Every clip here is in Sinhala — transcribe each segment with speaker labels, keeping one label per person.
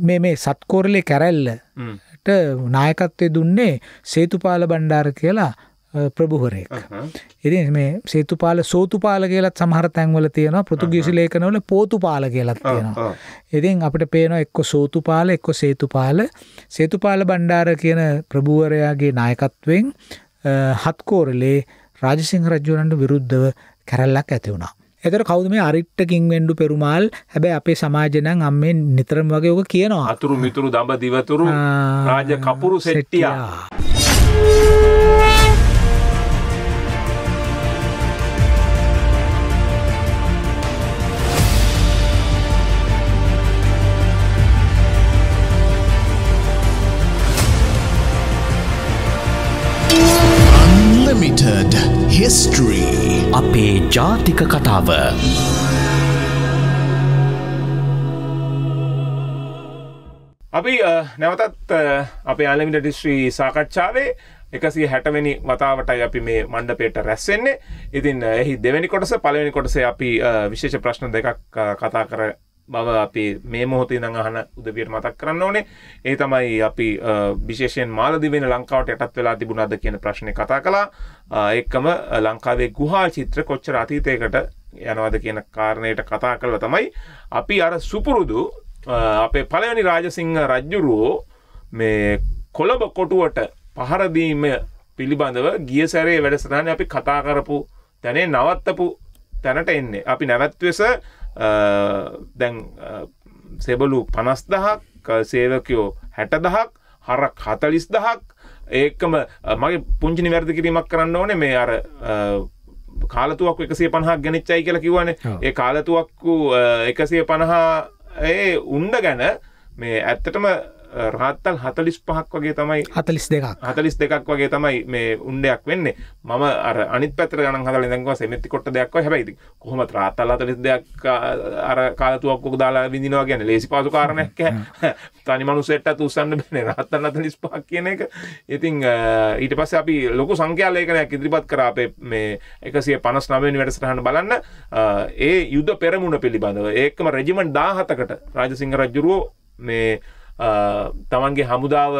Speaker 1: මේ මේ සත්කෝරලේ කැරැල්ලට නායකත්වය දුන්නේ සේතුපාල බණ්ඩාර කියලා ප්‍රභුහරයෙක්. ඉති මේ සේතුපාල සෝතුපාල කියලත් සමහර තැන්වල තියෙනවා පෘතුගිසි ලේකනවල පෝතුපාල කියලත් තියෙනවා. ඉතින් අපිට පේනවා එක්ක සෝතුපාල එක්ක සේතුපාල සේතුපාල බණ්ඩාර කියන ප්‍රභූවරයාගේ නායකත්වෙන් හත්කෝරලේ රාජසිංහ රජ්ජුවනන්ට විරුද්ධව කැරල්ලක් ඇති වුණා. එතර කවුද මේ අරිට්ටකින් වෙන්ඩු පෙරුමාල්? හැබැ අපේ සමාජනං අම්මෙන් නිතරම වගේ ඕක කියනවා.
Speaker 2: අතුරු මිතුරු දඹ දිවතුරු රාජ කපුරු සෙට්ටියා.
Speaker 3: Unlimited History. අපේ ජාතික කතාව.
Speaker 2: අපි නැවතත් අපේ අලමිට ඩිස්ශ්‍රී සාකච්ඡාවේ එකසි හැටවැනි වතාවටයි අපි මේ මණ්ඩපේට රැස්වෙන්නේ. ඉතින් එහි දෙවැනි කොටස පලවෙනි කොටසේ අපි විශේෂ ප්‍රශ්න දෙකක් කතා කර බව අපි මේ මොහොතේ දඟ අහන උදවියට මතක් කරන්න ඕනේ. ඒ තමයි අපි විශේෂයෙන් මාලදිවෙන ලංකාවට යටත් වෙලා තිබුණාද කියන ප්‍රශ්නය කතා කළා. එක්කම ලංකාවේ ගුහා චිත්‍ර කොච්චර අතීතයකට යනවද කියන කාරණයට කතා කළා තමයි. අපි අර සුපුරුදු අපේ පළවෙනි රාජසිංහ රජ්ජුරුවෝ මේ කොළඹ කොටුවට පහරදීම පිළිබඳව ගිය සැරේ වැඩසටහන අපි කතා කරපු තැනේ නවත්තපු තැනට එන්නේ. අපි නැවත්වෙස දැන් සෙබලු පනස් දහක් සේවකයෝ හැට දහක් හරක් හතලිස් දහක් ඒකම මගේ පුංචි නිවැරදි කිරීමක් කරන්න ඕනේ. මේ අර කාලතුවක් එකසේ පණහක් ගැනිච්චයි කියලා කිවනේ ඒ කාලතුවක්කු එකසේ පණහා ඒ උන්ඩ ගැන මේ ඇත්තටම රාත්තල් හතලිස් පහක් වගේ තමයි
Speaker 1: හතලිස් දෙකක්.
Speaker 2: හතලිස් දෙකක් වගේ තමයි මේ උන්ඩයක් වෙන්නේ. මම අර අනිත් පැතර ගන හදල දැන්ව සෙමති කොට දෙයක් හැබයිති කොහොම රාත්තල් හතලිස් දෙයක් අර කාලතුවක්කොක දාලා විදිනවා ගැන ලේසි පාසු කාරණයක් තනි මනුසෙට්ට උත්සන්න බෙන. රත්තල් අතලිස් පහක් කියන එක. ඉතිං ඊට පස්ස අපි ලොකු සංඛ්‍යාලයකනයක් ඉදිරිපත් කරාපේ මේ එකසිය පනස් නවෙන් වැඩසටහන බලන්න. ඒ යුද්ධ පෙරමුණ පිළිබඳව. ඒකම රෙජිමන් දාහතකට රාජසිංහ රජ්ජුරුවෝ මේ තමන්ගේ හමුදාව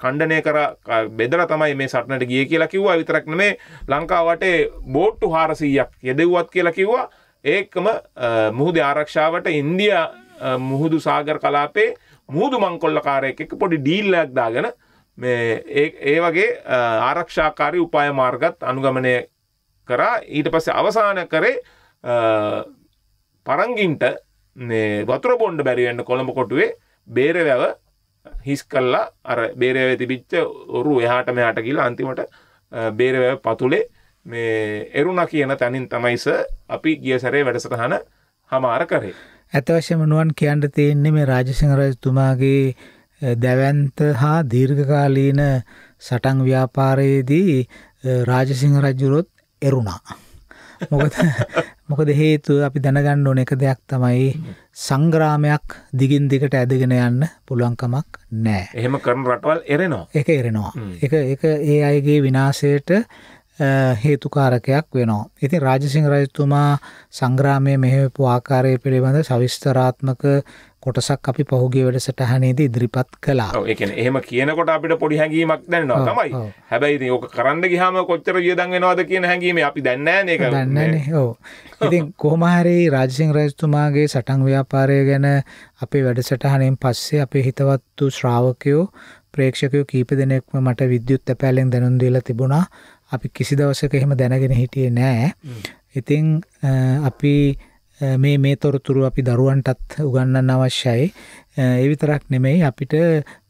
Speaker 2: කණ්ඩනය කර බෙදල තමයි මේ සටනට ගිය කියලා කිව්වා. විතරක් නෙමේ ලංකාවටේ බෝට්ටු හාරසීයක් යෙදව්වත් කියලා කිව්වා. ඒකම මුහුද ආරක්ෂාවට ඉන්දිය මුහුදු සාගර කලාපේ මුහුදු මංකොල්ලකාරයෙක් එක පොඩි ඩීල්ලයක් දාගෙන මේ ඒ වගේ ආරක්ෂාකාරී උපාය මාර්ගත් අනුගමනය කරා. ඊට පස්සේ අවසාන කරේ පරංගින්ට වතුර බොන්්ඩ බැරිවෙන්න කොළඹ කොටුවේ බේරවැව හිස් කල්ලා අර බේරව තිබිච්ච ඔරු එහාට මෙහාට කියලා අන්තිමට බේරවැව පතුලේ මේ එරුණ කියන තැනින් තමයිස අපි ගිය සැරේ වැඩසටහන හමාර කරේ.
Speaker 1: ඇතවශ්‍යම නුවන් කියන්න තියෙන්නේ මේ රාජසිංහරජතුමාගේ දැවන්ත හා දීර්ඝකාලීන සටන් ව්‍යාපාරයේදී රාජසිංහ රජ්ජුරොත් එරුණා. මොකද මොකද හේතුව අපි දැනගන්න ඕන එක දෙයක් තමයි සංග්‍රාමයක් දිගින් දිගට ඇදගෙන යන්න පුළුවන්කමක් නෑ.
Speaker 2: එහෙම කරන රටවල් එරෙනවා.
Speaker 1: එක එරෙනවා. එක එක ඒ අයගේ විනාසයට හේතුකාරකයක් වෙනවා. ඉතින් රාජසිංහ රජතුමා සංග්‍රාමය මෙහෙවපු ආකාරය පිළිබඳ සවිස්තරාත්මක කොටසක් අපි පහුගේ වැඩසටහනේද ඉදිරිපත් කලා
Speaker 2: එකන එහෙම කියනකොට අපිට පොඩි හැඟීමක් දැන්නවා. තමයි. හැබැයි ඕක කරන්න ගිහම කොච්චර වියදන් වෙනවාද කියන හැඟීම අපි දැන්න එක
Speaker 1: දන්න හෝ ඉතින් කොහමහරි රාජසිං රජතුමාගේ සටන් ව්‍යාපාරය ගැන අපේ වැඩසටහනෙන් පස්සේ අපේ හිතවත්තු ශ්‍රාවකයෝ ප්‍රේක්ෂකයෝ කීප දෙනෙක්ම මට විද්‍යුත් ඇපෑලෙන් දැනුන්දීලා තිබුණා. අපි කිසි දවසක එහෙම දැනගෙන හිටියේ නෑ. ඉතිං අපි මේ මේ තොරතුරු අපි දරුවන්ටත් උගන්නන්න අවශ්‍යයි. ඒ විතරක් නෙමෙයි අපිට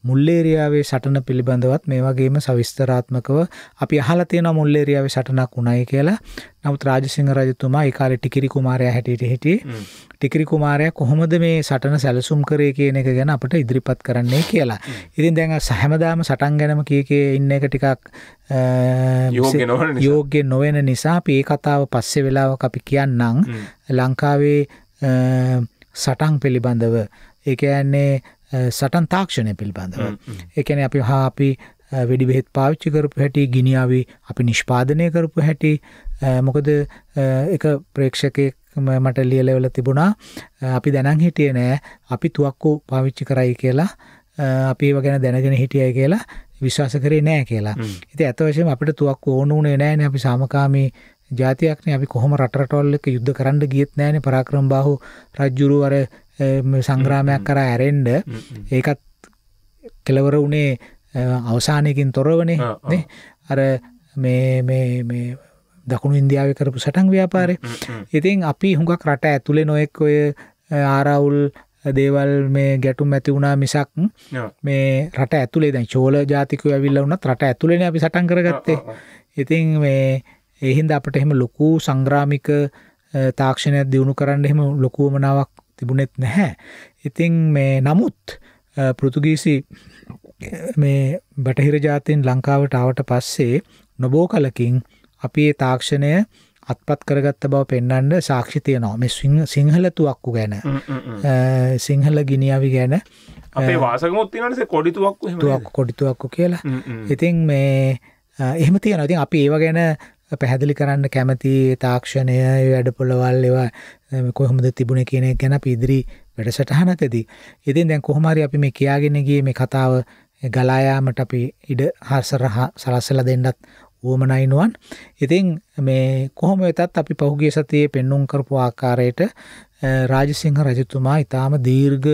Speaker 1: මුල්ලේරියාවේ සටන පිළිබඳවත් මේ වගේම සවිස්තරාත්මකව අපි අහලා තියෙන මුල්ලේරියාවේ සටනක් උණයි කියලා. නමුත් රාජසිංහ රජතුමා ඒ කාලේ ටිකිරි කුමාරයා හැටියට හිටියේ. ටිකිරි කුමාරයා කොහොමද මේ සටන සැලසුම් කරේ කියන එක ගැන අපිට ඉදිරිපත් කරන්නේ කියලා. ඉතින් දැන් හැමදාම සටන් ගැනම කී කී ඉන්න එක ටිකක් යෝග්‍ය නොවන නිසා අපි ඒ කතාව පස්සේ වෙලාවක අපි කියන්නම් ලංකාවේ සටන් පිළිබඳව ඒ කියන්නේ සටන් තාක්ෂණය පිළිබඳව. එකන අපි හා අපි වෙඩි බෙහෙත් පාවිච්චි කරපු හැටි ගිනිියාව අපි නිෂ්පාදනය කරපු හැටි මොකද එක ප්‍රේක්ෂකයෙක් මට ලියලවල තිබුණා. අපි දැනන් හිටිය නෑ. අපි තුවක්කු පාවිච්චි කරයි කියලා. අපි ඒව ගැන දැනගෙන හිටියයි කියලා විශ්වාස කරේ නෑ කියලා. ඉති ඇතවශයෙන් අපිට තුවක් ඕනුනේ නෑන. අපි සාමකාමී ජාතියක්න අපි කොහොම රටරටවල්ල එක යුද්ධ කරන්න ගියත් නෑන. පරාක්‍රම් බාහු රජ්ජුරුවර සංග්‍රාමයක් කර ඇරෙන්ඩ ඒකත් කෙලවර වනේ අවසානයකින් තොරවනේ අර මේ දකුණු ඉන්දියාව කරපු සටන් ව්‍යාපාරය. ඉතින් අපි හුඟක් රට ඇතුළේ නොෙක් ඔය ආරවුල් දේවල් මේ ගැටුම් ඇති වුණා මිසක් මේ රට ඇතුළේ දැන් චෝල ජාතිකය ඇවිල්ල වුණත් රට ඇතුළෙන අපි සටන් කරගත්තේ. ඉතින් මේ එහින්ද අපට එහෙම ලොකු සංග්‍රාමික තාක්ෂණයක් දියුණු කරන්න එහෙම ලොකුවමනාවක් තිබුණෙත් නැහැ. ඉතිං මේ නමුත් පෘතුගීසි මේ බටහිර ජාතින් ලංකාවට ආවට පස්සේ නොබෝ කලකින් අපි ඒ තාක්ෂණය අත්පත් කරගත්ත බව පෙන්වන්න සාක්ෂි තියෙනවා. මේ සිංහල තුවක්කු ගැන සිංහල ගිනිියාවි ගැන
Speaker 2: අපේ වාසකමුත් තිනසේ කොඩිතුවක්කු
Speaker 1: තුවක් කොඩිතුවක්කු කියලා. ඉතින් මේ එහෙම තියෙන ඉතින් අපි ඒව ගැන පැහැදිලි කරන්න කැමති තාක්ෂණය වැඩ පොළවල් ඒවා කොහොමද තිබුණ කියන ගැන පිදිරි වැඩසටහනකදී. ඉතින් දැන් කොහොමරි අපි මේ කියාගෙන ගිය මේ කතාව ගලායාමට අපි ඉඩ හසර සලස්සල දෙන්නත් වුවමනයිනුවන් ඉතිං මේ කොහොම වෙතත් අපි පහුගිය සතියේ පෙන්නුම් කරපු ආකාරයට රාජසිංහ රජතුමා ඉතාම දීර්ඝ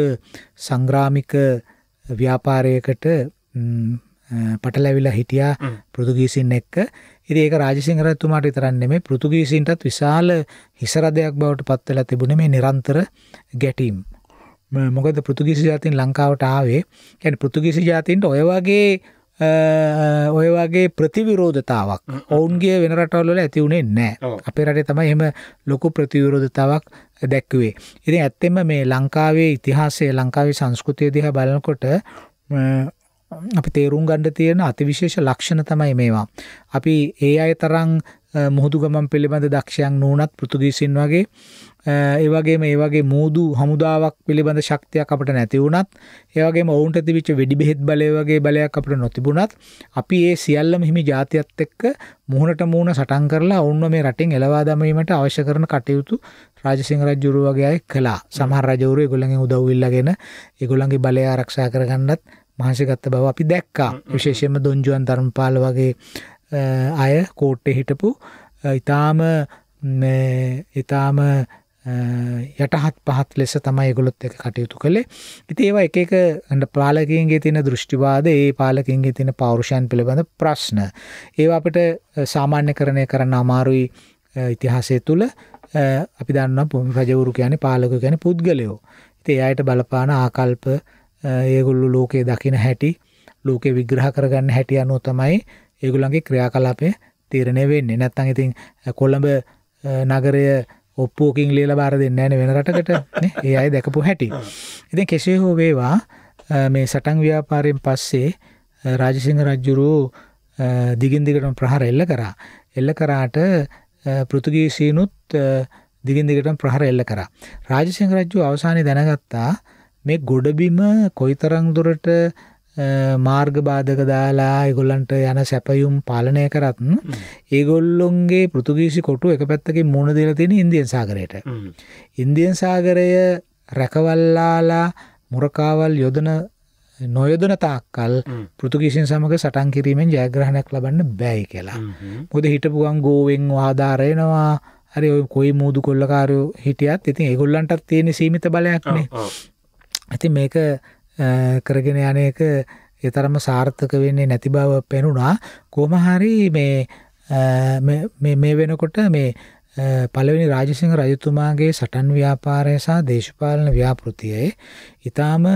Speaker 1: සංග්‍රාමික ව්‍යාපාරයකට පටලැවිලා හිටියා පෘතුගීසින් එක්ක ඉරි ඒක රාජසිංහ රජතුමාට විතරන්නේ මේ පෘතුගීසින්ටත් විශාල හිසරදයක් බවට පත්වෙලා තිබුණ මේ නිරන්තර ගැටීම්. මොකද පෘතුගිසි ජාතින් ලංකාවට ආවේ. ගැන පෘතුගිසි ජාතින්ට ඔය වගේ ඔය වගේ ප්‍රතිවිරෝධතාවක් ඔවුන්ගේ වෙන රටවල්ල ඇති වුණේ නෑ අපේ රටේ තමයි එම ලොකු ප්‍රතිවිරෝධතාවක් දැක්වේ. ඉතින් ඇත්තෙම මේ ලංකාවේ ඉතිහාසේ ලංකාවේ සංස්කෘතිය දිහ බලනකොට අපි තේරුම් ගණ්ඩ තියෙන අතිවිශේෂ ලක්ෂණ තමයි මේවා. අපි ඒ අය තරං මුහුදු ගමන් පිළිබඳ දක්ෂයන් නූනත් පෘතුගීසින් වගේ ඒවගේ මේ වගේ මූදු හමුදාවක් පිළිබඳ ශක්තියක් අපට නැති වුණත් ඒවගේ ඔවුන්ට තිවිච වැඩි බෙහෙත් බලය වගේ බලයක් අපට නොතිබුණත් අපි ඒ සියල්ලම හිමි ජාතියත් එක්ක මුහුණට මූුණ සටන් කරලා ඔන්න මේ රටින් එලවා දමීමට අවශ්‍ය කරන කටයුතු රාජසිංහ රජ්ජුරුව වගේ කලා සමහ රජවරු ගොළඟ උදව්විල්ලගෙන එගොළන්ගේ බලය ආරක්ෂා කරගන්නත් මහසිගත්ත බව අපි දැක්කා. විශේෂයෙන්ම දොංජුවන් ධර්මපාල වගේ අය කෝට්ටෙ හිටපු ඉතාම ඉතාම යටහත් පහත් ලෙස තමයි ගොලොත් එක කටයුතු කළේ. ඉති ඒවා එක ඇට පාලකින්ගේ තින දෘෂ්ටිවාද ඒ පාලකින්ගේ තින පෞරුෂයන් පිළිබඳ ප්‍රශ්න. ඒ අපට සාමාන්‍ය කරණය කරන්න අමාරුයි ඉතිහාසය තුළ. අපි දන්න රජවරු කියන පාලක ගැන පුද්ගලයෝ. ඉති අයට බලපාන ආකල්ප ඒගොල්ලු ලෝකයේ දකින හැටි ලෝකෙ විග්‍රහ කරගන්න හැටි අනුව තමයි ඒගුලන්ගේ ක්‍රියා කලාපය තීරණය වෙන්නේ නැත්තං ඉතින් කොළඹ නගරය ඔප්පෝකින් ලියල බාර දෙන්න ෑන වෙන රටකට ඒ අය දැකපු හැටි. ඉතින් කෙසේ හෝ වේවා මේ සටන් ව්‍යාපාරයෙන් පස්සේ රාජසිංහ රජ්ජුරු දිගින් දිගටම ප්‍රහර එල්ල කරා. එල්ල කරාට පෘතුගීසීනුත් දිගින් දිගටම ප්‍රහර එල්ල කරා. රාජසිංහ රජ්ජු අවසානය දැනගත්තා මේ ගොඩබිම කොයිතරං දුරට මාර්ග බාධක දාලා එගොල්ලන්ට යන සැපයුම් පාලනය කරත් ඒගොල්ලොන්ගේ පෘතුගීසි කොටු එක පැත්තකින් මුණ දෙල තියෙන ඉන්දියන් සාගරයට. ඉන්දියන් සාගරය රැකවල්ලාලා මුරකාවල් යොදන නොයොදන තාක්කල් පෘතුගිසින් සමඟ සටන් කිරීමෙන් ජයග්‍රහණයක් ලබන්න බැයි කියලා. මොද හිටපුුවන් ගෝවෙන් වාධාරයනවා හරි ඔය කොයි මුූදු කොල්ලකාරයෝ හිටියත් ඉතින් ඒගොල්ලන්ටත් තියෙන සීමිත බලයක්නේ. ඇති මේක කරගෙන යන එක එතරම සාර්ථක වෙන්නේ නැති බව පෙනුණා. කොමහරි මේ මේ වෙනකොට මේ පළවෙනි රාජසිංහ රජතුමාගේ සටන් ව්‍යාපාරය සහ දේශපාලන ව්‍යාපෘතියයි ඉතාම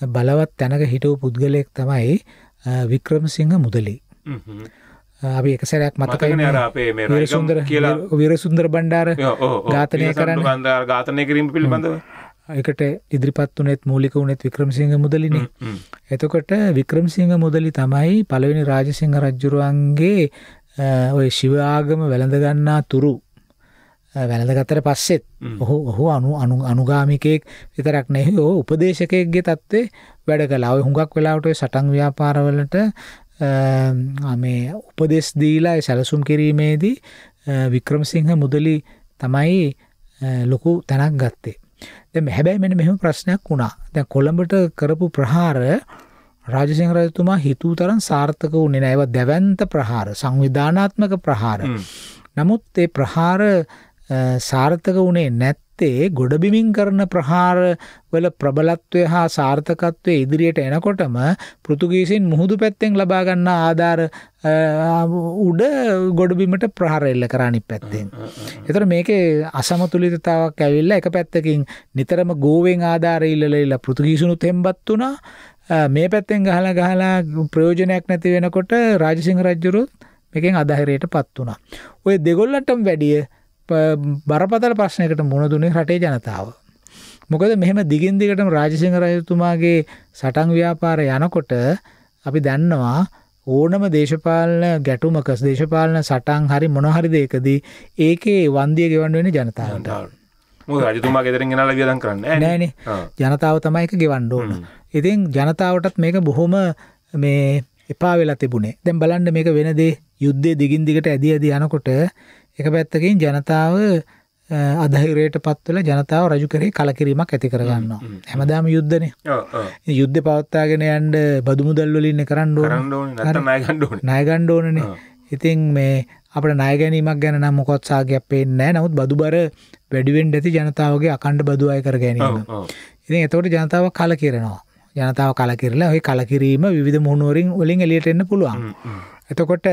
Speaker 1: බලවත් තැනක හිටවු පුද්ගලයෙක් තමයි වික්‍රමසිංහ මුදලි. අපි එකසරයක් මතකයි සුන්දර කියලා. විරසුන්දර බණ්ඩාර ඝාතනය කරන්න.
Speaker 2: ඝාතනය කිරීම පිළිබඳව
Speaker 1: එකට ඉදිරිපත් වනෙත් මූලික වුනෙත් වික්‍රමසිංහ මුදලිනේ. එතකොට වික්‍රමසිංහ මුදලි තමයි පළවෙනි රාජසිංහ රජ්ජුරුවන්ගේ ඔය ශිවආගම වැළඳගන්නා තුරු. වැළඳගත්තර පස්සෙත් ඔහු ඔහු අනු අනු අනුගාමිකයෙක් විතරක් නැහි ඕ උපදේශකයෙක්ගේ තත්ත්වේ වැඩ කලා ඔය හුඟක් වෙලාවට සටන් ව්‍යාපාරවලට මේ උපදෙස් දීලා සැලසුම් කිරීමේදී වික්‍රමසිංහ මුදලි තමයි ලොකු තැනක් ගත්තේ. දැ හැබැයි මෙන මෙහම ප්‍රශ්නයක් වුණා. දැ කොළඹට කරපු ප්‍රහාර රාජසිංහ රජතුමා හිතූ තරන් සාර්ථක වුණේ නෑව දැවන්ත ප්‍රහාර සංවිධානාත්මක ප්‍රහාර. නමුත් ඒ ප්‍රහාර සාර්ථක වුණේ නැත්තේ ගොඩබිමින් කරන ප්‍රහාර වල ප්‍රබලත්වය හා සාර්ථකත්වය ඉදිරියට එනකොටම පෘතුගීසින් මුහුදු පැත්තෙන් ලබාගන්න ආධාර උඩ ගොඩබිමට ප්‍රහාර එල්ල කරානි පැත්තෙන්. එතර මේක අසමතුලිතතාවක් ඇවිල්ල එක පැත්තකින් නිතරම ගෝවෙන් ආධාර ඉල්ලල පෘතුගීසුණු තෙම්බත් වුණා මේ පැත්තෙන් ගහලා ගහලා ප්‍රයෝජනයක් නැති වෙනකොට රාජසිංහ රජ්ජුරුත් මේකෙන් අදහරයට පත් වුණා. ඔය දෙගොල්ලටම වැඩිය බරපතල ප්‍රශ්නයකට මුණදුනේ රටේ ජනතාව. මොකද මෙහෙම දිගින් දිගටම රාජසිංහ රජතුමාගේ සටන් ව්‍යාපාර යනකොට අපි දන්නවා ඕනම දේශපාලන ගැටුමක දේශපාලන සටන් හරි මොනහරි දෙකදී ඒකේ වන්දිය ගෙවන්න වෙන ජනතාවට.
Speaker 2: රජතුමා ගෙදරින් ගෙනලා වියදම් කරන්න?
Speaker 1: නෑන ජනතාව තමයි එක ගෙවන්න ඕන. ඉතින් ජනතාවටත් මේක බොහොම මේ එපා වෙලා තිබුණේ. දැම් බලන්න මේක වෙනදේ යුද්ධය දිගින් දිගට ඇදී ඇද යනකොට එක පැත්තකින් ජනතාව අදහිරයට පත්වල ජනතාව රජු කරේ කලකිරීමක් ඇති කරගන්න හැමදාම යුද්ධන. යුද්ධ පවත්තාගෙන යන්ඩ බදුමුදල්වලින්න කරන්න නයගණ්ඩෝනනේ ඉතින් මේ අපට නායගැනීමක් ගැන නම් මොකොත්සාගයක් පේෙන්නෑ නමුත් බදුබර වැඩිවෙන් ඇති ජනතාවගේ අකණ්ඩ බදුවය කර ගැනීම. ඉතින් එතවට ජනතාව කල කිරෙනවා ජනතාව කලකිරලා ඔය කලකිරීම විධ මුහුණුවරින් ඔලින් එලියට එන්න පුළුවන්. එතකොට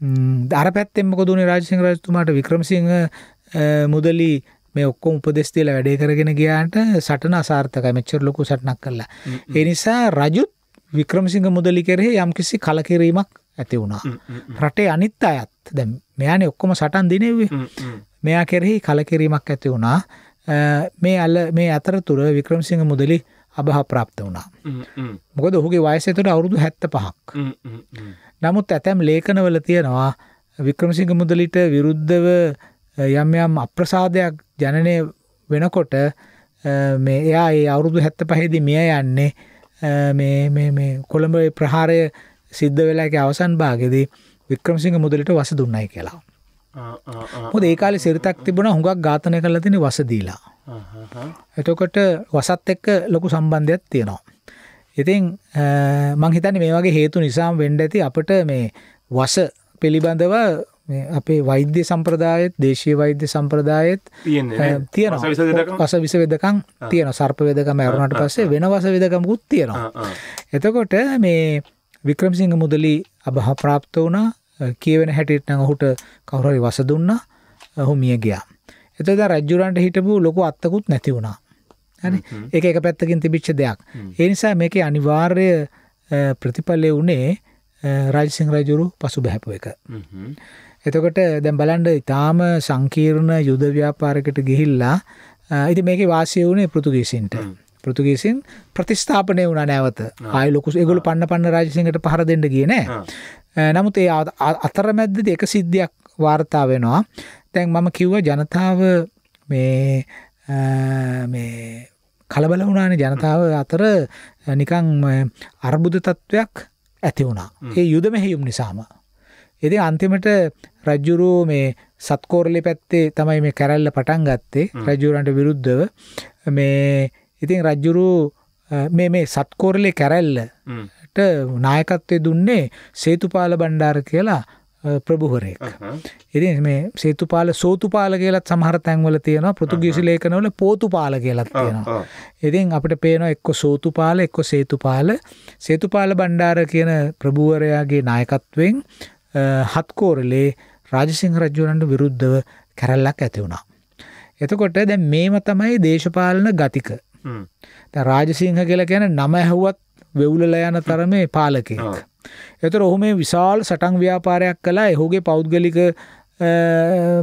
Speaker 1: දර පැත්තෙන්මක දුනේ රාජසිංහ රජතුමාට වික්‍රමසිංහ මුදලි මේ ඔක්කොම උපදෙස්තිල වැඩේ කරගෙන ගියාට සටන අසාර්ථක මෙච්චර ලොකු සටනක් කරලා. ඒ නිසා රජුත් වික්‍රමසිංහ මුදලි කෙරෙහි යම්කිසි කලකිරීමක් ඇති වුණා. රටේ අනිත් අයත් දැ මෙයානේ ඔක්කොම සටන් දිනෙවේ මෙයා කෙරෙහි කලකිරීමක් ඇති වුණා මේ අල්ල මේ අතර තුර වික්‍රමසිංහ මුදලි අභහ ප්‍රාප්ත වුණා. මොකද ඔහුගේ වයසතුට අවුරුදු හැත්ත පහක්. නමුත් ඇතැම් ලේඛනවල තියෙනවා වික්‍රමසිංහ මුදලිට විරුද්ධව යම් යම් අප්‍රසාදයක් ජනනය වෙනකොට මේ එයා ඒ අවුරුදු හැත්ත පහෙදි මිය යන්නේ කොළඹ ප්‍රහාරය සිද්ධ වෙලාගේ අවසන් භාගෙදී වික්‍රමසිංහ මුදලිට වස දුන්නයි කියලා. මොද ඒකාලි සිරිතක් තිබුණ හුඟක් ඝාතනය කල තින වසදීලා. එතකොට වසත් එක්ක ලොකු සම්බන්ධයක් තියෙනවා. ඉතින් මංහිතන මේ වගේ හේතු නිසාම් වෙන්ඩ ඇති අපට මේ වස පිළිබඳව අපේ වෛද්‍ය සම්ප්‍රදායත් දේශය වෛද්‍ය සම්ප්‍රදායත් තියෙන වස විස වෙදකං තියෙන සර්ප වෙදකම ඇරුණට පස්සේ වෙන වස වෙදකමුකුත් තියෙනවා. එතකොට මේ වික්‍රමසිංහ මුදලි අබහ ප්‍රාප්ත වුණා. කියවෙන හැටිට නඟ හුට කවුරරි වස දුන්න. ඔහු මිය ගියා. එතද රජ්ජුරන්ට හිටපු ලොකු අත්තකුත් නැති වුණා. හරි? එක එක පැත්තකින් තිබිච්ච දෙයක්. ඒ නිසා මේක අනිවාර්ය ප්‍රතිපල්ලය වනේ රජසිං රජුරු පසු බැහැපු එක. එතකොට දැම් බලන්ඩ ඉතාම සංකීර්ණ යුද ව්‍යාපාරකට ගිහිල්ලා ඉති මේක වාසය වනේ පෘතුගීසින්ට. පෘතුගීසින් ප්‍රතිස්ථාපනය වුණ නැවත. ආය ලොකුස් එගොලු පන්න පන්න රජසිංහට පහර දෙන්න කියනෑ. නමුත් ඒ අතර මැද්ද එක සිද්ධියක් වාර්තා වෙනවා. තැන් මම කිව්ව ජනතාව මේ කලබල වුණාන ජනතාව අතර නිකං අර්බුද තත්ත්වයක් ඇති වුණා. ඒ යුද මෙහෙයුම් නිසාම. එති අන්තිමට රජ්ජුරූ මේ සත්කෝරලි පැත්තේ තමයි මේ කැරල්ල පටන් ගත්තේ. රජ්ජුරන්ට විරුද්ධව. මේ ඉතින් රජ්ජුරූ මේ මේ සත්කෝරලේ කැරැල්ලට නායකත්වය දුන්නේ සේතුපාල බණ්ඩාර කියලා ප්‍රභුහරෙක්. ඉති මේ සේතුපාල සෝතුපාල කියලත් සමහර තැන්වල තියෙනවා පෘතුගිසි ලේකනවල පෝතුපාල කියලත් තියෙනවා. ඉතින් අපට පේන එක්ක සෝතුපාල එක්ක සේතුපාල සේතුපාල බණ්ඩාර කියන ප්‍රභූවරයාගේ නායකත්වෙන් හත්කෝරලේ රාජසිංහ රජ්ජුවනට විරුද්ධව කැරල්ලක් ඇති වුණා. එතකොට දැ මේම තමයි දේශපාලන ගතික. රාජසිංහ කියල ගැන නම ඇහුවත් වෙවුලල යන තරමේ පාලකෙක්. එතර ඔහු මේ විශාල් සටන් ව්‍යාපාරයක් කලා එහුගේ පෞද්ගලික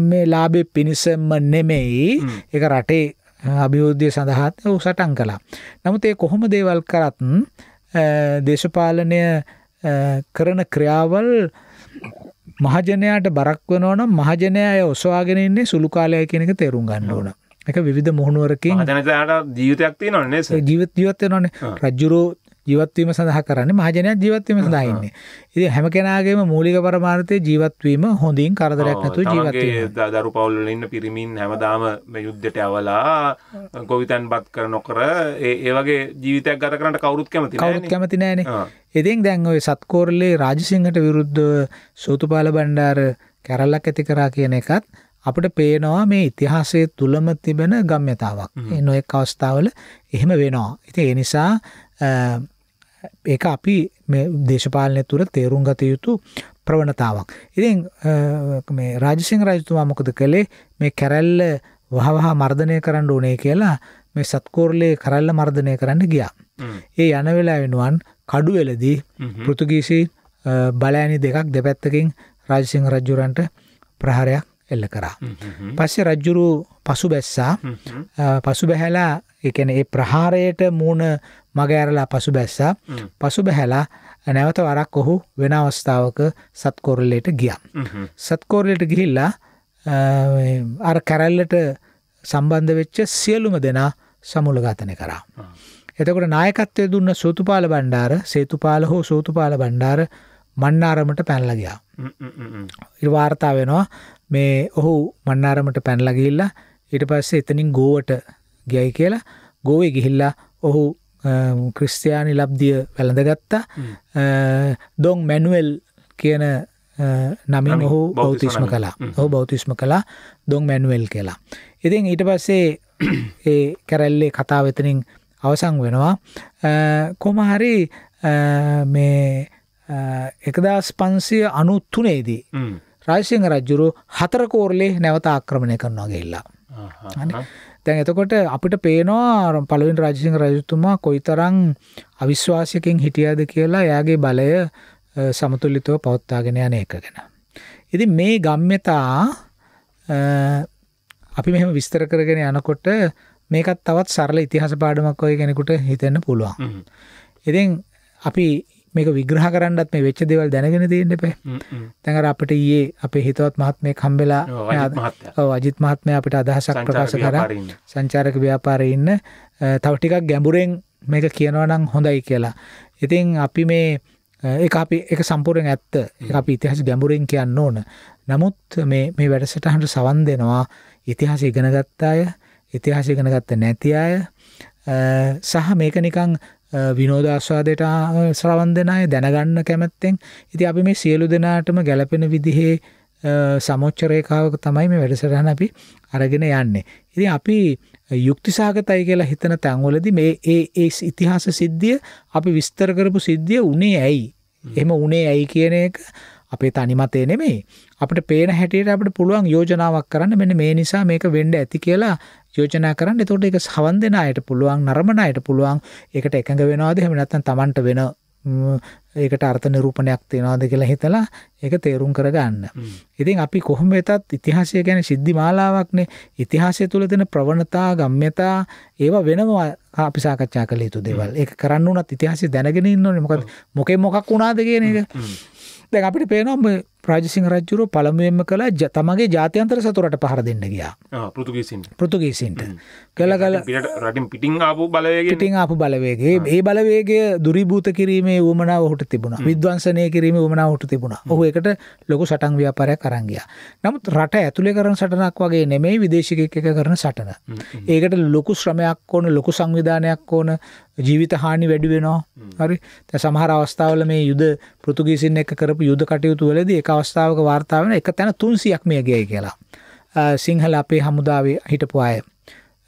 Speaker 1: මේ ලාබෙ පිණිසම්ම නෙමෙයි. එක රටේ අභියෝධ්‍ය සඳහත් ඔහු සටන් කලා. නමුත් ඒ කොහොම දේවල් කරත් දේශපාලනය කරන ක්‍රියාවල් මහජනයාට බරක් වනෝන මහජනය අය ඔස්වාගෙන ඉන්නේ සුළු කාලය කෙනෙක තේරුම් ගන්න ඕන. එක විධ මුහුණුවරකින්
Speaker 2: ජනතයට ජීවිතයක් තිය නොන්නේ
Speaker 1: ජීවත් ජීවත්ය නොනේ රජ්ජුරෝ ජීවත්වීම සඳහා කරන්න මහජනයක් ජීවත්වීම සඳහයින්නේ ඉති හැම කෙනගේම මූලික පරමාර්තය ජීවත්වීම හොඳින් කරදරයක් නැතු ජීවත්වීම
Speaker 2: දරු පවුල්ල ඉන්න පිරිමින් හැමදාම මේ යුද්ධට ඇවලා ගොවිතැන් බත් කර නොකර ඒ ඒවගේ ජීවිතයක් ගත කරට කවරුත් කැමති
Speaker 1: කවුත් කැමති නෑන ඉතින් දැන් ඔය සත්කෝරලේ රාජසිංහට විරුද්ධ සෝතුපාල බණ්ඩාර කැරල්ලක් ඇති කරා කියන එකත් අපට පේනවා මේ ඉතිහාසය තුළම තිබෙන ගම්්‍යතාවක්. නොෙක් අවස්ථාවල එහෙම වෙනවා. ඉති එනිසා ඒ අපි දේශපාලනය තුර තේරුම් ගත යුතු ප්‍රවණතාවක්. ඉතින් මේ රාජසිංහ රජතුමා මොකද කළේ මේ කැරැල්ල වහවහා මර්ධනය කරන්න ඕනේ කියලා මේ සත්කෝරලේ කරල්ල මර්ධනය කරන්න ගියා. ඒ යන වෙලා වෙනුවන් කඩුවෙලදී පෘතුගීසි බලෑනි දෙකක් දෙපැත්තකින් රාජසිංහ රජ්ජුරන්ට ප්‍රහාරයක් එල්ල කරා. පස්සේ රජ්ජුරු පසු බැස්සා පසු බැහැලා එකන ඒ ප්‍රහාරයට මූුණ මගඇරලා පසු බැස්සා පසු බැහැලා නැවත වරක් ඔහු වෙන අවස්ථාවක සත්කෝරලයට ගිය. සත්කෝරලට ගිහිල්ලා අර කැරල්ලට සම්බන්ධ වෙච්ච සියලුම දෙනා සමුල ඝාතනය කරා. එතකොට නායකත්වය දුන්න සෝතුපාල බණ්ඩාර සේතුපාල හෝ සෝතුපාල බණ්ඩාර මන්නාරමට පැනලගයා. ඉවාර්තා වෙනවා මේ ඔහු මන්නාරමට පැනලගිල්ල ඊට පස්සේ එතනින් ගෝවට ගැයි කියලා ගෝවේ ගිහිල්ලා ඔහු ක්‍රිස්තියානි ලබ්දිය වැළඳගත්තා. දොන් මැනුවල් කියන නමින් ඔහු බෞතිස්ම කලා ඔහු බෞතිස්ම කලා දොන් මැනුවල් කියලා. ඉතින් ඊට පස්සේ ඒ කැරැල්ලේ කතාවෙතනින් අවසං වෙනවා. කොමහරි මේ එකදස් පන්සිය අනුත්තුනේදී රාශසිංහ රජ්ජුරු හතර කෝරලේ නැවත ආක්‍රමණය කරනවා ගෙල්ලා. තැන් එතකොට අපිට පේනවා පළවින් රජසිංහ රජතුමා කොයිතරං අවිශ්වාසයකින් හිටියද කියලා යාගේ බලය සමතුල්ලිතව පවත්තාගෙන යන එකගෙන. ඉති මේ ගම්්‍යතා අපි මෙහම විස්තර කරගෙන යනකොට මේකත් තවත් සරල ඉතිහස පාඩමක් ඔය කෙනෙකුට හිතන්න පුළුවන්. ඉතින් අපි මේක විග්‍රහ කරන්නත් මේ වෙච්ච දෙවල් දැනගෙන තියෙන්ට පේ තැඟර අපට ඒ අපේ හිතවත් මහත්මය කම්බෙලා අජිත් මහත්මය අපිට අදහසක් ප්‍රකාශ කර. සංචාරක ව්‍යාපාර ඉන්න. තවටිකක් ගැඹුරෙන් මේක කියනවනං හොඳයි කියලා. ඉතින් අපි මේ ඒ අපි එක සම්පූරෙන් ඇත්ත. අපි ඉතිහස ගැඹුරෙන් කියන්න ඕන. නමුත් මේ වැඩසටහන්ට සවන් දෙනවා ඉතිහාස ඉගෙනගත්තාය ඉතිහාස ඉගෙනගත්ත නැති අය සහ මේක නිකං විනෝදස්වාදයට ශ්‍රවන් දෙනය දැනගන්න කැමැත්තෙන් ඉති අපි මේ සියලු දෙනාටම ගැලපෙන විදිහේ සමෝච්චරේකාවක තමයි මේ වැඩසටහන අපි අරගෙන යන්නේ. ඉති අපි යුක්තිසාගතයි කියලා හිතන තැන්වලදි මේ ඒ ඒ ඉතිහාස සිද්ධිය අපි විස්තර කරපු සිද්ධිය උනේ ඇයි. එම උනේ ඇයි කියන එක අපේ තනිමතේ නෙමේ අපට පේන හැටියට අපට පුළුවන් යෝජනාවක් කරන්න. මෙන්න මේ නිසා මේක වෙන්ඩ ඇති කියලා යෝජනා කරන්න. තොට එක සවන් දෙෙන අයට පුළුවන් නරමණ අයට පුළුවන්. ඒකට එකඟ වෙනවාද? හෙමනත්තන් තමන්ට වෙන ඒකට අර්ථ නිරූපණයක් තියෙනවාද කියලා හිතලා ඒක තේරුම් කරගන්න. ඉතින් අපි කොහොම වෙතත් ඉතිහාසය ගැන සිද්ධි මාලාවක්නේ ඉතිහාසය තුළ දෙන ප්‍රවණතා ගම්්‍යතා ඒවා වෙනවා අපි සාකච්ඡා කළ යුතු දෙවල්. ඒ කරන්න වනත් ඉතිහාසය දැනගෙන ඉන්නවන මොකද මොකේ මොකක් වුණාද කියන එක දැ අපිට පේනම් රාජසිංහ රජ්ජුරුව පළමුුවෙන්ම කළ තමගේ ජාතියන්තර සතුරට පහර දෙන්න ගියා. පෘතුගීසින්ට. කළ කල
Speaker 2: රටින් පිටිං ආපු බලවගේ
Speaker 1: පිටිං ආපු බලවේගේ ඒ බලවේගේ දුරිභූත කිරීමේ වමනා හට තිබුණ. විද්වන්සනය කිරීම වමනා හට තිබුණ. ඔහු එකට ලොකු සටන් ව්‍යාපරය කරංගිය නමුත් රට ඇතුළේ කරන සටනක් වගේ නෙමේ විදේශික එක කරන සටන. ඒකට ලොකු ශ්‍රමයක් ඕන ලොකු සංවිධානයක් ඕන ජීවිත හානි වැඩි වෙනවා. හරි? සමහර අවස්ථාවල මේ යුද පෘතුගීසින් එක කරපු යුද කටයුතු වලද එක අවස්ථාවක වාර්තාාවන එක තැන තුන්සියක් මේ ගිය කියලා. සිංහල අපේ හමුදාවේ හිටපු අය.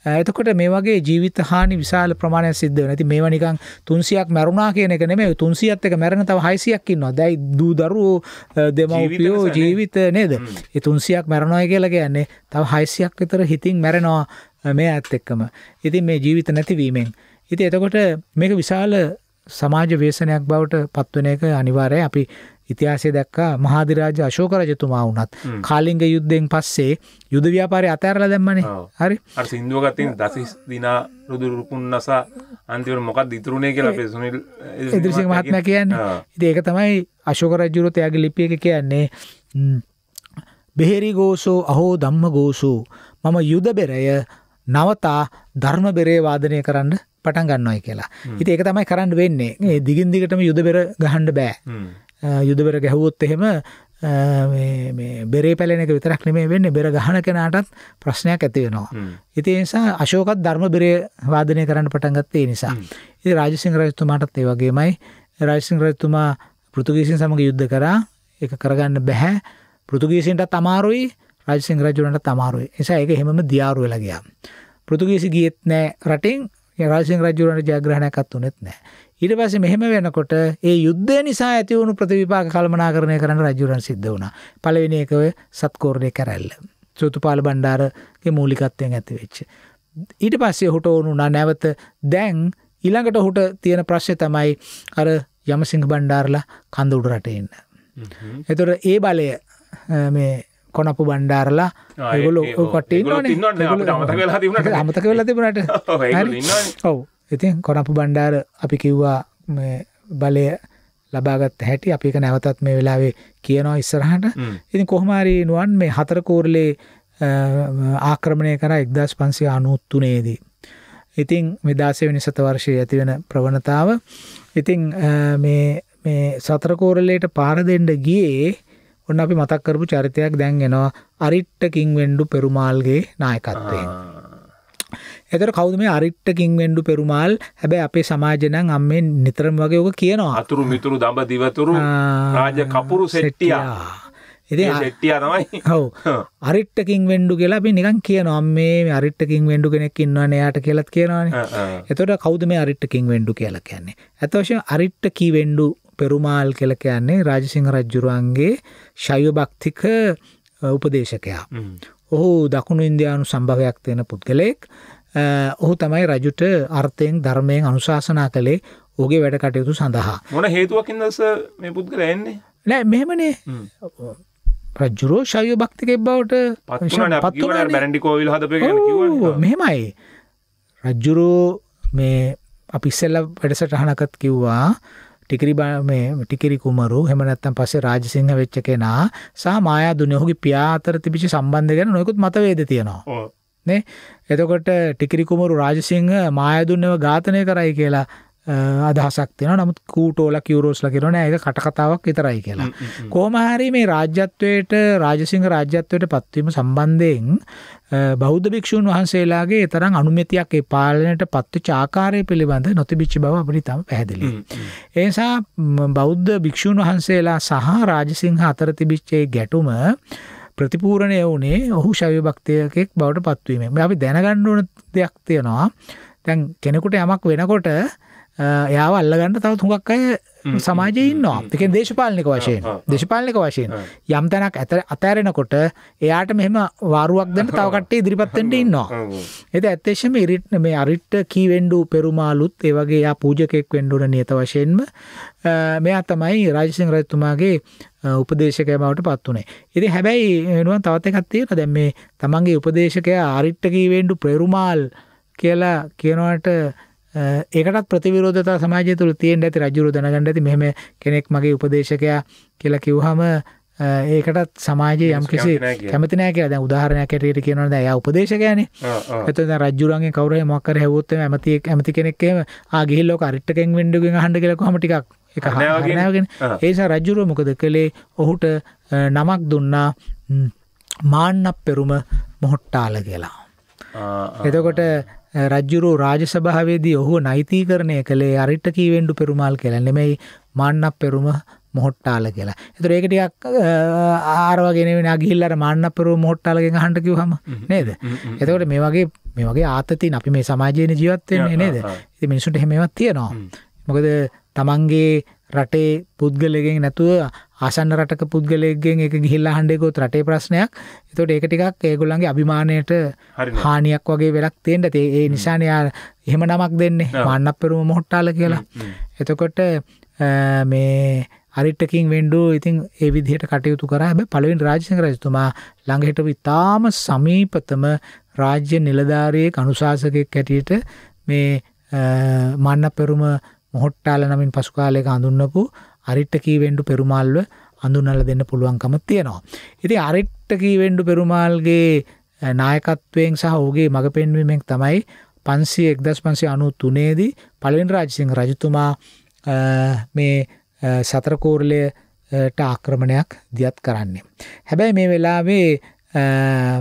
Speaker 1: එතකොට මේ වගේ ජීවිත හානි විශාල ප්‍රමාණය සිද්ධ නැති මේ නිකං තුන්සියක් මැරුණා කියන එක නෙමේ තුන්සියත් එක මැරණ තව හයිසියක්කින්නවා දැයි දූදරුවෝ දෙමවපියෝ ජීවිත නේද? තුන්සියක් මැරණොය කියලා කියන්නේ තව හයිසියක් විතර හිතින් මැරෙනවා මේ ඇත් එක්කම. ඉතින් මේ ජීවිත නැතිවීමෙන්. ඉති එතකොට මේක විශාල සමාජ වේසනයක් බවට පත්වන එක අනිවාරය අපි ඉතිහාසය දැක්කා මහාදිරාජ අශෝක රජතුමා වුනත් කාලිංග යුද්ධයෙන් පස්සේ යුද ව්‍යාපාරය අතෑරල දැම්මනේ. හරි?
Speaker 2: සිින්දුවගත්තින් දසිස් දිනා රුදුරුකුන් නසා අන්තිවට මොකක් දිතුරුණේ කියලා පෙසුනිල්
Speaker 1: ඉදිරිසි මහත්ම කියන්න. ඒක තමයි අශෝක රජ්ජුරුත යාගේ ලිපිය එක කියන්නේ බෙහෙරි ගෝසෝ අහෝ දම්ම ගෝසු මම යුද බෙරය නවතා ධර්ම බෙරේ වාදනය කරන්න පටන් ගන්නවයි කියලා. ඉති ඒක තමයි කරන්න වෙන්නේ. දිගින් දිගටම යුද බෙර ගහන්ඩ බෑ යුදබෙර ගැහුවොත් එහෙම බෙරේ පැලෙන එක විතරක් නෙමේ වෙන්න බෙර ගහන කෙනාටත් ප්‍රශ්නයක් ඇති වෙනවා. ඉති නිසා අශෝකත් ධර්ම බෙරේ වාදනය කරන්න පටන්ගත්තේ නිසා. ඉති රාජසිංහ රජතුමාටත් ඒ වගේමයි රයිසිං රජතුමා පෘතුගීසින් සමඟ යුද්ධ කරා එක කරගන්න බැහැ පෘතුගීසින්ට තමාරුයි රජසිං රජුනට තමාරුයි නිසා එක හෙම දියාරු වෙලගයා. පෘතුගීසි ගියත් නෑ රටින් රාසිං රජුරට ජයග්‍රහණයක්ත් වනෙත් නෑ. ඊට පස මෙහෙම වෙනකොට ඒ යුද්ධ නිසා ඇතිවුණු ප්‍රතිවිපාක කල්මනා කරණය කරන රජුරන් සිද්ධ වුණ. පලවෙනි එකව සත්කෝරණය කරැල්ල. සුතුපාල බණ්ඩාරගේ මූලිකත්වයෙන් ඇති වෙච්ච. ඊට පස්සේ හොට ඕනුනා නැවත දැන් ඉළඟට හුට තියෙන ප්‍රශ්ය තමයි අර යමසිංහ බණ්ඩාරලා කඳුඩ රටඉන්න. එතොට ඒ බලය මේ කොනපු බණ්ඩාරලා ගොලු කොට අමතක වෙලා තිබුණට. ඔවු ඉතින් කොනපු බණ්ඩාර අපි කිව්වා බලය ලබාගත් හැටි අපික නැවතත් මේ වෙලාවේ කියනවා ඉස්සරහට. ඉතින් කොහමාරි නුවන් මේ හතරකෝරලේ ආක්‍රමණය කර එක්දස් පන්සිය අනුත්තුනේදී. ඉතින් මෙදාසය වෙනි සත වර්ෂය ඇතිවෙන ප්‍රවණතාව. ඉතිං මේ සතරකෝරලයට පාරදෙන්ඩ ගියේ ඔන්න අපි මතක් කරපු චරිතයක් දැන් එනවා. අරිට්ට කිංවෙන්ඩු පෙරුමාල්ගේ නායකත්වය. එතර කවුද මේ අරිට්ටකින් වෙන්ඩු පෙරුමාල්? හැබැ අපේ සමාජනං අම්මේ නිතරම වගේ ඕක කියනවා.
Speaker 2: අතුරු මිතුරු දඹ දිවතුරු රාජ කපුරු සෙට්ටියා. ඉති ට්ටිය තමයි.
Speaker 1: හව අරිට්ටකින් වෙන්ඩු කියලා අපි නිකන් කියන අම්මේ අරිට්ටකින් වෙන්ඩු කෙනෙක් ඉන්නවන යාට කියලත් කියනවාන. එතොට කෞද මේ අරිට්ටකින් වෙන්ඩු කියලා කියන්නේ? ඇතවශය අරිට්ට කී වෙන්ඩු පෙරුමාල් කියල කියන්නේ රාජසිංහ රජ්ජුරුවන්ගේ ශයව භක්තික උපදේශකයා. ඔහු දකුණු ඉන්දයානු සම්භවයක් තියෙන පුද්ගලෙක් ඔහු තමයි රජුට අර්ථයෙන් ධර්මයෙන් අනුශාසනා කළේ ඕගේ වැඩ කටයුතු සඳහා.
Speaker 2: මොන හේතුවකින් දස මේ පුද්ගල එන්නේ?
Speaker 1: නෑ මෙහෙමනේ. රජ්ජුරෝ ශයෝ භක්තිකෙක් බවට
Speaker 2: පත් බැරඩිකෝවිල් හද
Speaker 1: මෙහෙමයි. රජ්ජුරෝ මේ අපිස්සෙල්ල වැඩසට හනකත් කිව්වා. ටිකිරි මේ ටිකිරි කුමරු හෙමනැත්තම් පස්සේ රාජසිංහ වෙච්ච කෙනා සහ මායා දුනයහුගේ පියාතර තිබිචි සම්බන්ධ ගැන නොයකුත් මතවේද තියෙනවා නේ. එතකොට ටිකිරිකුමරු රාජසිංහ මායදුන්නව ඝාතනය කරයි කියලා අදහසක් තියෙන නමුත් කූටෝල කිවරෝස්ල කිරන ඇක කටකතාවක් විතරයි කියලා. කෝමහරි මේ රාජ්‍යත්වයට රාජසිංහ රාජ්‍යත්වයට පත්වීම සම්බන්ධයෙන් බෞද්ධ භික්ෂූන් වහන්සේලාගේ තරම් අනුමතියක් ඒ පාලනයට පත්ව චාකාරය පිළිබඳ නොතිබිච්ච බව අපිට තම පැහැදිලි. ඒසා බෞද්ධ භික්‍ෂූන් වහන්සේලා සහ රාජසිංහ අතර තිබිච්චේ ගැටුම ප්‍රතිපූරණය වනේ ඔහු ශව්‍ය භක්තියකෙක් බවට පත්වීම අපි දැනගණ්ඩුවන දෙයක් තියෙනවා. තැන් කෙනෙකුට යමක් වෙනකොට යාව අල්ලගන්න තව තුඟක් අය සමාජය ඉන්නවා. එක දේශපාලනික වශයෙන්. දේශපාලනික වශයෙන් යම් තැනක් අතෑරෙනකොට එයාට මෙහෙම වාරුවක් දෙන්න තවකට්ටේ ඉදිරිපත්තෙන්ට ඉන්නවා. එද ඇත්තේශම ඉරිට් මේ අරිට්ට කීවෙන්ඩු පෙරුමාලුත් ඒවගේ යා පූජකෙක් වෙන්ඩුන නියත වශයෙන්ම. මෙයා තමයි රාජසිං රජතුමාගේ උපදේශකය බවට පත් වනේ ඉති හැබැයි එනුවන් තවත් එකත්තියෙන දැම් මේ තමන්ගේ උපදේශකය ආරිට්ටකීවෙන්ඩු පෙරුමාල් කියලා කියනවට ඒකටත් ප්‍රතිවිරෝධතා සමාජය තුළ තියෙන් ඇති රජුරු දැනගන්න ඇති මෙහම කෙනෙක් මගේ උපදේශකයා කියලා කිව්හම ඒකටත් සමාජය යම් කිසි කැමතිනෑ කිය දැ උදාහරණයක් ඇටට කියනවද ය උපදේශකයන. එත රජුරන්ගේ කවර මොක්කර හැවොත් ඇමති ඇමති කෙනෙක්කම ආගිහිල්ලෝක අරිට්ටකෙන් වෙන්ඩුගෙන් හන්ඩ කියලක හමටික් එක හනාගෙන ඒසා රජ්ජුරුව මොකද කළේ ඔහුට නමක් දුන්නා මාන්නක් පෙරුම මොහොට්ටාල කියලා. එතකොට රජ්ජුරු රාජසභාවේදී ඔහු නෛතීකරණය කළේ අරිට්ට කීවෙන්ඩු පෙරුමාල් කියලා නෙමෙයි මන්නක් පෙරුම මොහොට්ටාල කියලා. එතර ඒකටියක් ආරවගෙන ගිල්ලර මන්න පෙරු මොහොට්ටාලගෙන් හන්ටකිව හම නේද. එතකට මේ වගේ මේ වගේ ආතතින් අපි මේ සමාජයන ජීවත්වයෙන් නේද මිනිසුට හෙමවත් තියෙනවා. මොකද තමන්ගේ රටේ පුද්ගලගෙන් නැතුව ආසන්න රටක පුද්ගලයගෙන් එක ගිහිල්ලා හන්ඩෙකොත් රටේ ප්‍රශ්නයක්. එතොට ඒක ටිකක් ඒගොල්ලන්ගේ අභිමානයට හානියක් වගේ වෙලක් තියෙන්ට ඒ නිසානයා එහෙම නමක් දෙන්නේ. මන්නක් පෙරුම මොහොට්ටාල කියලා. එතකොට මේ අරිට්ටකින් වෙන්ඩු ඉතින් ඒ විදිහට කටයුතු කර. හැබ පලවින් රාජසිංහ රජතුමා ළඟහිට ඉතාම සමීපතම රාජ්‍ය නිලධාරයේ අනුශාසකෙක් හැටියට මේ මන්න පෙරුම මොහොට්ටාල නමින් පසුකාලයක අඳුන්නපු අරිට්ටකී වෙන්ඩු පෙරුමාල්ව අඳුනල දෙන්න පුළුවන්කම තියෙනවා. ඉති අරිට්ටකී වෙන්ඩු පෙරුමාල්ගේ නායකත්වයෙන් සහ ඕගේ මඟ පෙන්වීමෙන් තමයි පන්සි එක්දස් පන්සේ අනු තුනේදී පලවෙන් රාජසිංහ රජතුමා අ, මේ අ, සතරකෝරලයට ආක්‍රමණයක් දියත් කරන්නේ. හැබැයි මේ වෙලාවේ අ,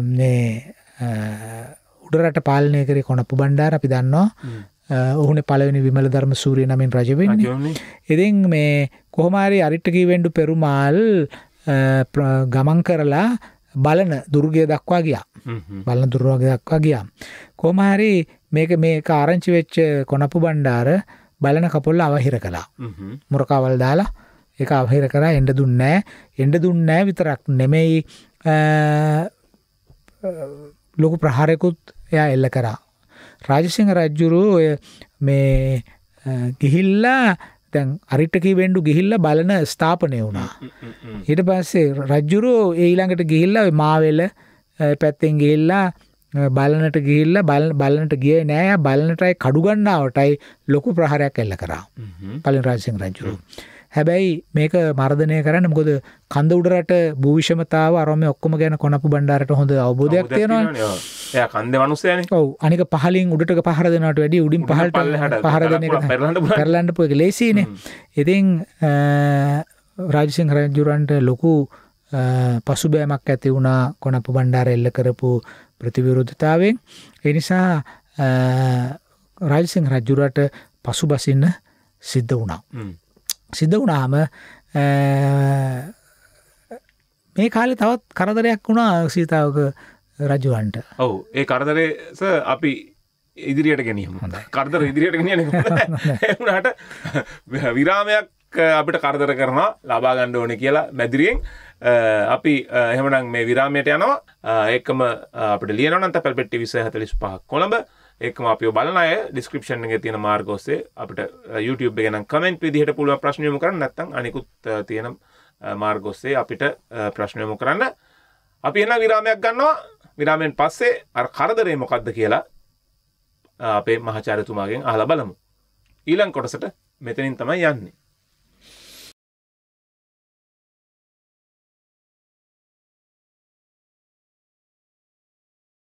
Speaker 1: මේ අ, උඩරට පාලනය කරේ කොනපු බණ්ඩාර අපි දන්නවා ඔහුන පලවෙනි විමල ධර්ම සූරිය නමින් රජවෙන්නේ ඉතින් මේ කොහොමාරි අරිට්ටකී වෙන්ඩු පෙරුමාල් ගමන් කරලා බලන දුර්ගය දක්වා ගියා. බලන දුර්වාග දක්වා ගියා. කොහමහරි මේක මේ ආරංචි වෙච්ච කොනපු බණ්ඩාර බලන කපොල්ල අවහිර කලා මුරකාවල් දාලා එක අවහිර කර එන්ඩ දුන්නෑ එන්ඩ දුන්නෑ විතරක් නෙමෙයි ලොකු ප්‍රහාරයකුත් එයා එල්ල කරා. රාජසිංහ රජ්ජුරු ඔය මේ ගිහිල්ලා දැන් අරිටකී වෙන්ඩු ගිහිල්ල බලන ස්ථාපනය වුණා. ඊට පස්සේ රජ්ජුරෝ ඒඊළඟට ගිහිල්ල මාවෙල පැත්තෙන් ගිහිල්ලා බලනට ගිහිල්ල බල බලනට ගිය නෑ. බලනටයි කඩුගන්නාවටයි ලොකු ප්‍රහරයක් එල්ල කරා. පලින් රාජසිංහ රජ්ජුරු. හැබැයි මේක මර්ධනය කරන්න මොකද කඳ උඩරට භූවිෂමතාව අරම ඔක්කොම ගැන කොනපු බණ්ඩාරට හොඳ අවබෝධයක් තියෙනවා
Speaker 2: කන්ද මනුස්සයන.
Speaker 1: ඔව අනික පහලින් උඩට පහර දෙනට වැඩි උඩින් පහලට
Speaker 2: පල්ලෙහාට
Speaker 1: පහර දෙන එක
Speaker 2: පෙරලන්න පුළුවන්.
Speaker 1: පැරලන්ඩ පොක ලේසිනේ ඉතිං රාජසිංහ රජුරන්ට ලොකු පසුබෑමක් ඇති වුණා කොනපු බණ්ඩාර එල්ල කරපු ප්‍රතිවිරුද්ධතාවෙන් එනිසා රාජසිංහ රජ්ජුරට පසු බසින්න සිද්ධ වුණා සිද්ධ වුණාම මේ කාලෙ තවත් කරදරයක් වුණා සීතාවක රජුවන්ට.
Speaker 2: ඔවු ඒ කරදරේස අපි ඉදිරියට ගැනීම කරදර ඉදිරියට ගෙනියන එනට විරාමයක් අපිට කරදර කරනවා ලබා ගණ්ඩ ඕන කියලා මැදිරියෙන්. අපි එහෙමනං මේ විරාමයට යනවා. ඒකම අපට ලියනන්ත පැල්පෙට්ටි විස හතලිස් පහක් කොළඹ ඒකම අප බලනය ඩිස්ක්‍රපෂන් එක තියෙන මාර්ගෝස්සේ අපට YouTube ගෙන කමෙන්ට් විදිහට පුළුව ප්‍රශ්නයම කරන්න. නැත්තම් අනිකුත් අ, තියෙන අ, මාර්ගොස්සේ අපිට අ, ප්‍රශ්නයමු කරන්න. අපි එන්න විරාමයක් ගන්නවා. විරාමෙන් පස්සේ අර කරදරේ මොකක්ද කියලා අ, අපේ මහචාරතුමාගෙන් අහලා බලමු. ඊළං කොටසට මෙතනින් තමයි යන්නේ.